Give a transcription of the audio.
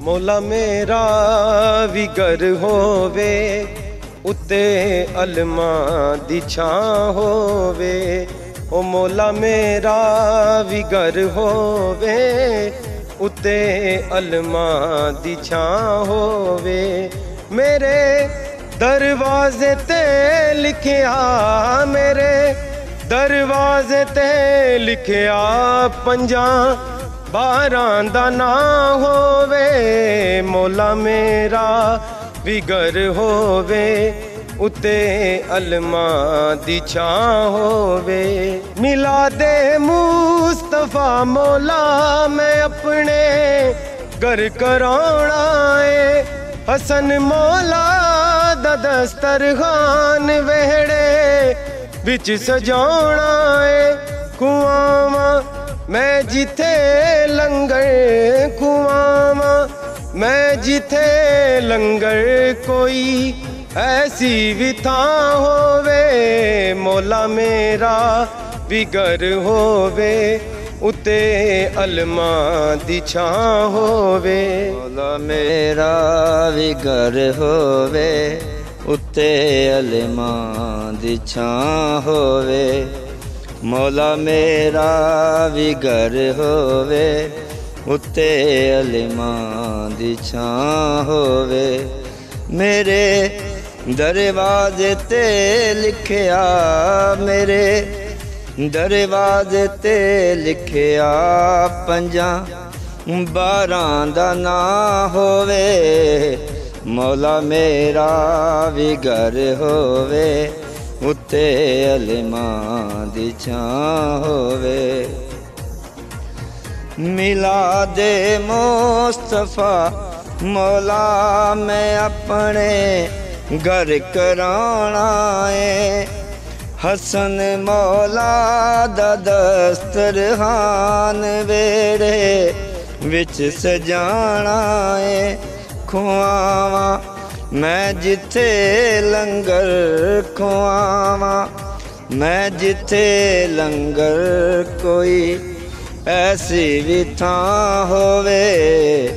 ਮੌਲਾ ਮੇਰਾ ਵੀ ਘਰ ਹੋਵੇ, ਉੱਤੇ ਅਲਮਾ ਦੀ ਛਾਂ ਹੋਵੇ। ਓ ਮੌਲਾ ਮੇਰਾ ਵੀ ਘਰ ਹੋਵੇ, ਉੱਤੇ ਅਲਮਾ ਦੀ ਛਾਂ ਹੋਵੇ। ਮੇਰੇ ਦਰਵਾਜ਼ੇ ਤੇ ਲਿਖਿਆ, ਮੇਰੇ ਦਰਵਾਜ਼ੇ ਤੇ ਲਿਖਿਆ ਪੰਜਾਂ ਬਾਰਾਂ ਦਾ ਨਾ ਹੋਵੇ, ਮੋਲਾ ਮੇਰਾ ਵੀ ਘਰ ਹੋਵੇ, ਉੱਤੇ ਅਲਮਾਂ ਦੀ ਛਾਂ ਹੋਵੇ। ਮਿਲਾ ਦੇ ਮੁਸਤਫਾ ਮੌਲਾ, ਮੈਂ ਆਪਣੇ ਘਰ ਕਰਾਉਣਾ ਏ। ਹਸਨ ਮੌਲਾ ਦਾ ਦਸਤਰਖਾਨ ਵਿਹੜੇ ਵਿੱਚ ਸਜਾਉਣਾ ਏ। ਕੁਆਵਾਂ ਮੈਂ ਜਿੱਥੇ ਲੰਗਰ ਕੁਆਵਾਂ ਮੈਂ ਜਿੱਥੇ ਲੰਗਰ ਕੋਈ ਐਸੀ ਵੀ ਥਾਂ ਹੋਵੇ, ਮੋਲਾ ਮੇਰਾ ਵੀ ਹੋਵੇ, ਉੱਤੇ ਅਲਮਾਂ ਦੀ ਛਾਂ ਹੋਵੇ। ਮੌਲਾ ਮੇਰਾ ਵੀ ਘਰ ਹੋਵੇ, ਉੱਤੇ ਅਲਮਾਂ ਦੀ ਛਾਂ ਹੋਵੇ। ਮੌਲਾ ਮੇਰਾ ਵੀ ਘਰ ਹੋਵੇ, ਉੱਤੇ ਅਲਮਾਂ ਦੀ ਛਾਂ ਹੋਵੇ। ਮੇਰੇ ਦਰਵਾਜ਼ੇ ਤੇ ਲਿਖਿਆ, ਮੇਰੇ ਦਰਵਾਜ਼ੇ ਤੇ ਲਿਖਿਆ ਪੰਜਾਂ ਬਾਰਾਂ ਦਾ ਨਾ ਹੋਵੇ। ਮੌਲਾ ਮੇਰਾ ਵੀ ਘਰ ਹੋਵੇ ਉੱਤੇ ਅਲਮਾਂ ਦੀ ਛਾਂ ਹੋਵੇ। ਮਿਲਾ ਦੇ ਮੁਸਤਫਾ, ਮੌਲਾ ਮੈਂ ਆਪਣੇ ਘਰ ਕਰਾਉਣਾ ਏ। ਹਸਨ ਮੌਲਾ ਦਾ ਦਸਤਰਖਾਨ ਵੇੜੇ ਵਿੱਚ ਸਜਾਣਾ ਏ। ਖੁਆਵਾਂ ਮੈਂ ਜਿੱਥੇ ਲੰਗਰ ਖੁਆਵਾਂ ਮੈਂ ਜਿੱਥੇ ਲੰਗਰ ਕੋਈ ਐਸੀ ਵੀ ਥਾਂ ਹੋਵੇ।